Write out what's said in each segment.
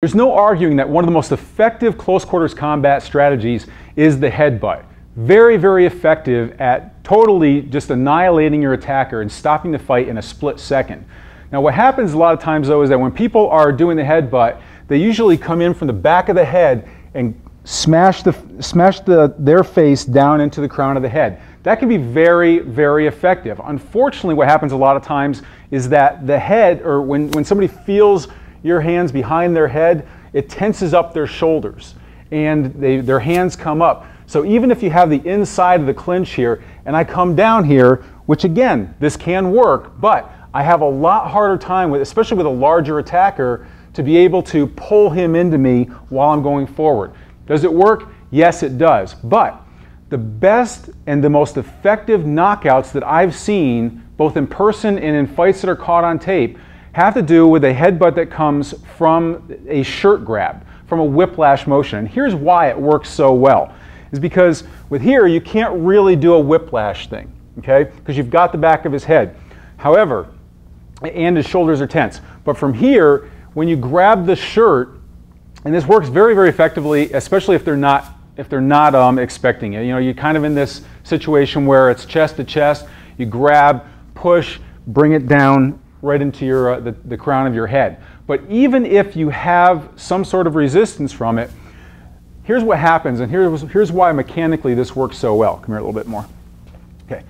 There's no arguing that one of the most effective close quarters combat strategies is the headbutt. Very, very effective at totally just annihilating your attacker and stopping the fight in a split second. Now what happens a lot of times though is that when people are doing the headbutt, they usually come in from the back of the head and smash, the, smash the, their face down into the crown of the head. That can be very, very effective. Unfortunately, what happens a lot of times is that the head, or when, when somebody feels your hands behind their head, it tenses up their shoulders and they, their hands come up. So even if you have the inside of the clinch here and I come down here, which again, this can work, but I have a lot harder time with, especially with a larger attacker, to be able to pull him into me while I'm going forward. Does it work? Yes, it does. But the best and the most effective knockouts that I've seen, both in person and in fights that are caught on tape, have to do with a headbutt that comes from a shirt grab, from a whiplash motion. And here's why it works so well. Is because with here, you can't really do a whiplash thing, okay? Because you've got the back of his head. However, and his shoulders are tense. But from here, when you grab the shirt, and this works very, very effectively, especially if they're not if they're not um, expecting it. You know, you're kind of in this situation where it's chest to chest. You grab, push, bring it down, right into your, uh, the, the crown of your head. But even if you have some sort of resistance from it, here's what happens, and here's, here's why mechanically this works so well. Come here a little bit more. Okay.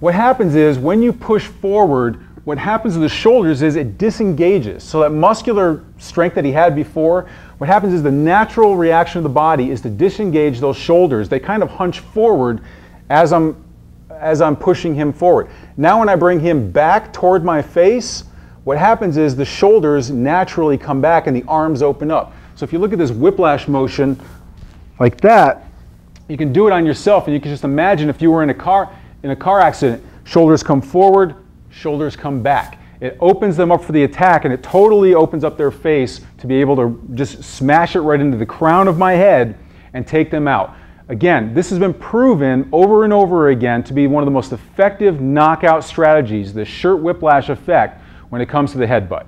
What happens is when you push forward, what happens to the shoulders is it disengages. So that muscular strength that he had before, what happens is the natural reaction of the body is to disengage those shoulders. They kind of hunch forward as I'm as I'm pushing him forward. Now when I bring him back toward my face, what happens is the shoulders naturally come back and the arms open up. So if you look at this whiplash motion like that, you can do it on yourself and you can just imagine if you were in a car in a car accident, shoulders come forward, shoulders come back. It opens them up for the attack and it totally opens up their face to be able to just smash it right into the crown of my head and take them out. Again, this has been proven over and over again to be one of the most effective knockout strategies, the shirt whiplash effect, when it comes to the headbutt.